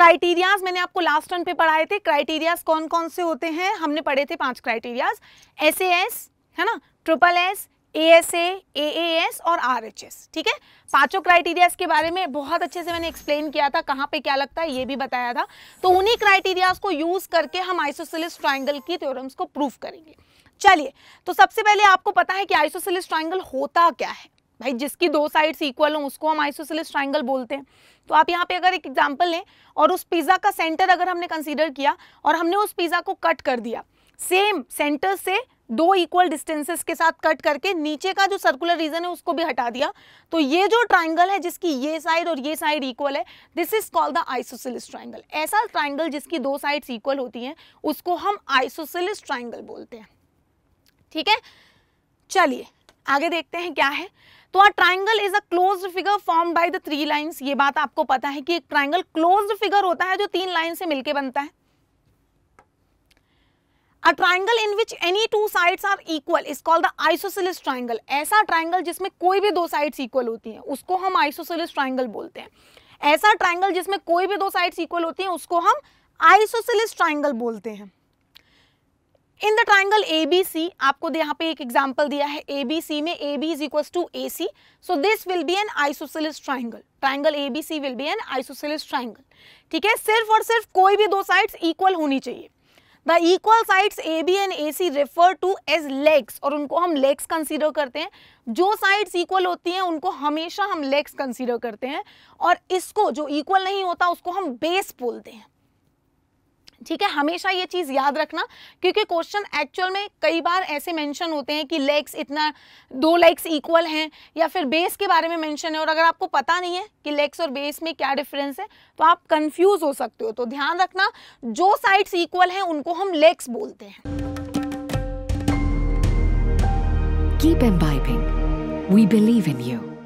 Criterias मैंने आपको last turn पे पढ़ाए थे। क्राइटेरियाज कौन कौन से होते हैं? हमने पढ़े थे पाँच क्राइटेरियाज एस एस है ना? Triple S A S A S और आर एच एस ठीक है? पाँचों क्राइटेरियाज के बारे में बहुत अच्छे से मैंने एक्सप्लेन किया था, कहाँ पे क्या लगता है, ये भी बताया था। तो उन्हीं क्राइटेरियाज को यूज़ करके हम आइसोसिलिस ट्राइंगल की थ्योरम्स को प्रूफ करेंगे। चलिए तो सबसे पहले आपको पता है कि आइसोसिलिस ट्राइंगल होता क्या है। भाई, जिसकी दो साइड्स इक्वल हो, उसको हम आइसोसिलिस ट्राइंगल बोलते हैं। तो आप यहाँ पे अगर एक एग्जांपल लें, और उस पिज़्ज़ा का सेंटर अगर हमने कंसीडर किया, और हमने उस पिज़्ज़ा को कट कर दिया सेम सेंटर से दो इक्वल डिस्टेंसेस के साथ कट करके नीचे का जो सर्कुलर रीजन है, उसको भी हटा दिया। तो ये जो ट्राइंगल है, जिसकी ये साइड और ये साइड इक्वल है this is called the isosceles triangle ऐसा ट्राइंगल जिसकी दो साइड्स इक्वल होती हैं, उसको हम आइसोसिलिस ट्राइंगल बोलते हैं। ठीक है? चलिए आगे देखते हैं क्या है। तो आ triangle is a closed figure form by the three lines ये बात आपको पता है कि एक ट्राइंगल क्लोज्ड फिगर होता है जो तीन लाइन से मिलके बनता है। A triangle in which any two sides are equal is called the isosceles triangle ऐसा ट्राइंगल जिसमें कोई भी दो साइड्स इक्वल होती हैं, उसको हम आइसोसिलिस ट्राइंगल बोलते हैं। ऐसा ट्राइंगल जिसमें कोई भी दो साइड्स इक्वल होती हैं, उसको हम आइसोसिलिस ट्राइंगल बोलते हैं। In the triangle A B C, आपको यहाँ पे एक एग्ज़ाम्पल दिया है, ए बी सी में A B is equal to A C. So this will be an isosceles triangle triangle A B C will be an isosceles triangle ठीक है? सिर्फ़ और सिर्फ़ कोई भी दो साइड्स इक्वल होनी चाहिए। The equal sides A B and A C refer to as legs और उनको हम लेग्स कंसीडर करते हैं। जो साइड्स इक्वल होती हैं, उनको हमेशा हम लेग्स कंसीडर करते हैं, और इसको जो इक्वल नहीं होता, उसको हम बेस बोलते हैं। ठीक है, हमेशा ये चीज़ याद रखना, क्योंकि क्वेश्चन एक्चुअल में कई बार ऐसे मेंशन होते हैं कि लेग्स इतना, दो लेग्स इक्वल हैं, या फिर बेस के बारे में मेंशन है, और अगर आपको पता नहीं है कि लेग्स और बेस में क्या डिफरेंस है तो आप कंफ्यूज हो सकते हो तो ध्यान रखना, जो साइड्स इक्वल हैं, उनको हम लेग्स बोलते हैं Keep imbibing. We believe in you.